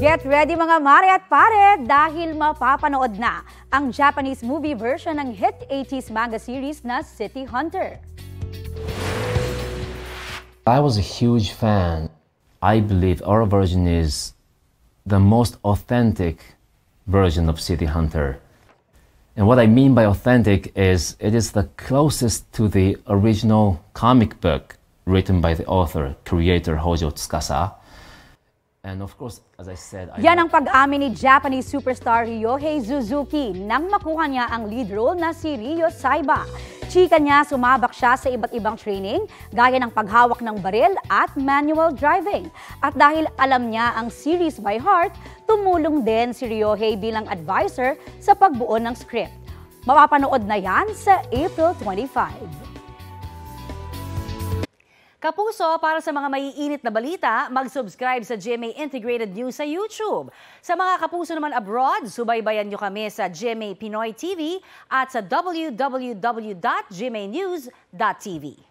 Get ready mga mare at pare dahil mapapanood na ang Japanese movie version ng hit 80s manga series na City Hunter. I was a huge fan. I believe our version is the most authentic version of City Hunter. And what I mean by authentic is it is the closest to the original comic book written by the author, creator Hojo Tsukasa. And of course, as I said, I Yan ang pag-amin ni Japanese superstar Ryohei Suzuki nang makuha niya ang lead role na si Ryo Saiba. Chika niya, sumabak siya sa iba't ibang training gaya ng paghawak ng baril at manual driving. At dahil alam niya ang series by heart, tumulong din si Ryohei bilang advisor sa pagbuo ng script. Mapapanood na yan sa April 25. Kapuso, para sa mga maiinit na balita, mag-subscribe sa GMA Integrated News sa YouTube. Sa mga kapuso naman abroad, subaybayan nyo kami sa GMA Pinoy TV at sa www.gmanews.tv.